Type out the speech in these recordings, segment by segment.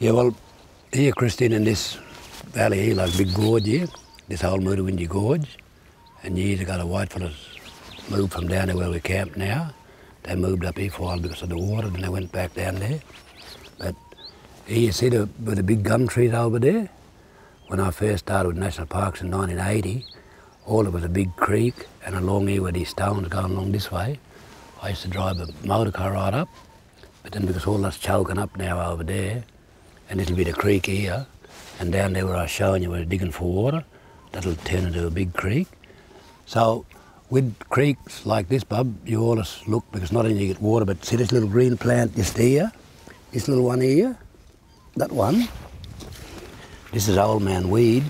Yeah, well, here, Christine, in this valley here, like big gorge here, this old Mutawintji Gorge, and years ago the whitefellas moved from down there where we camp now. They moved up here for a while because of the water, then they went back down there. But here you see the, with the big gum trees over there, when I first started with National Parks in 1980, all it was a big creek, and along here where these stones going along this way, I used to drive a motor car right up, but then because all that's choking up now over there, and there'll be the creek here, and down there where I was showing you, we're digging for water, that'll turn into a big creek. So with creeks like this, bub, you always look, because not only you get water, but see this little green plant just here, this little one here, that one, this is old man weed,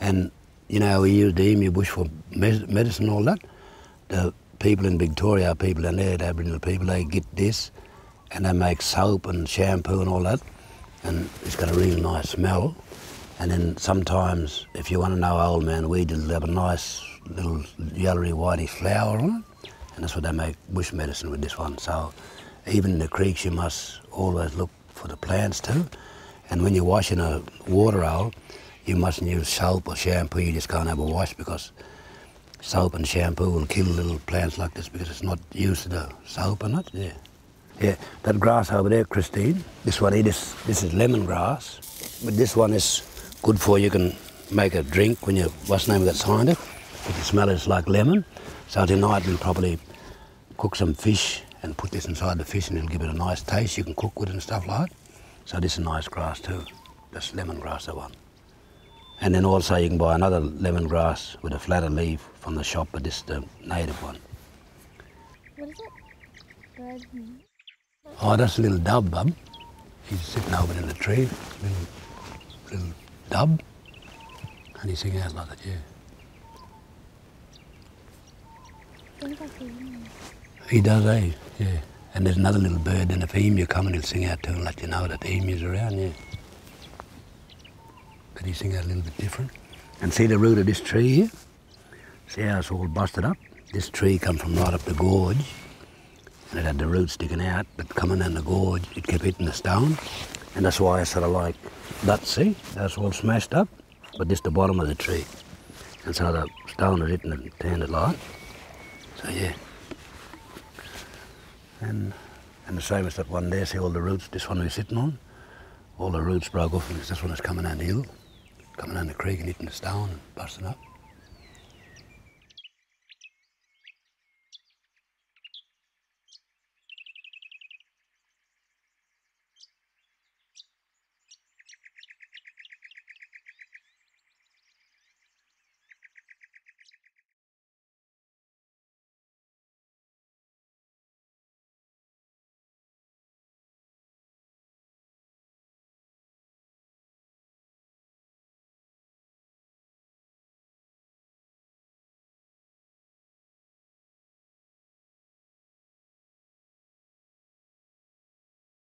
and you know we use the emu bush for medicine and all that. The people in Victoria, people in there, the Aboriginal people, they get this, and they make soap and shampoo and all that, and it's got a really nice smell. And then sometimes, if you want to know old man weed, it'll have a nice little yellowy whitey flower on it, and that's what they make bush medicine with this one. So even in the creeks, you must always look for the plants too. And when you're washing a water owl, you mustn't use soap or shampoo. You just can't have a wash because soap and shampoo will kill little plants like this because it's not used to the soap in it. Yeah. Yeah, that grass over there, Christine, this one this, this is lemongrass. But this one is good for you can make a drink when you, what's the name of that sign it? You smell it, it's like lemon. So tonight we'll probably cook some fish and put this inside the fish and it'll give it a nice taste. You can cook with it and stuff like that. So this is a nice grass too. That's lemongrass, that one. And then also you can buy another lemongrass with a flatter leaf from the shop, but this is the native one. What is it? Oh, that's a little dove, bub. He's sitting over in the tree, little, little dove, and he's singing out like that, yeah. He does, eh? Yeah. And there's another little bird, and if emu come and he'll sing out too and let you know that the emu's around, yeah. But he sing out a little bit different. And see the root of this tree here? See how it's all busted up? This tree come from right up the gorge, it had the roots sticking out, but coming down the gorge, it kept hitting the stone. And that's why I sort of like that, see? That's all smashed up, but this the bottom of the tree. And so the stone had hit and turned it like. So yeah. And, and the same as that one there, see all the roots, this one we're sitting on, all the roots broke off and this one is coming down the hill, coming down the creek and hitting the stone and busting up.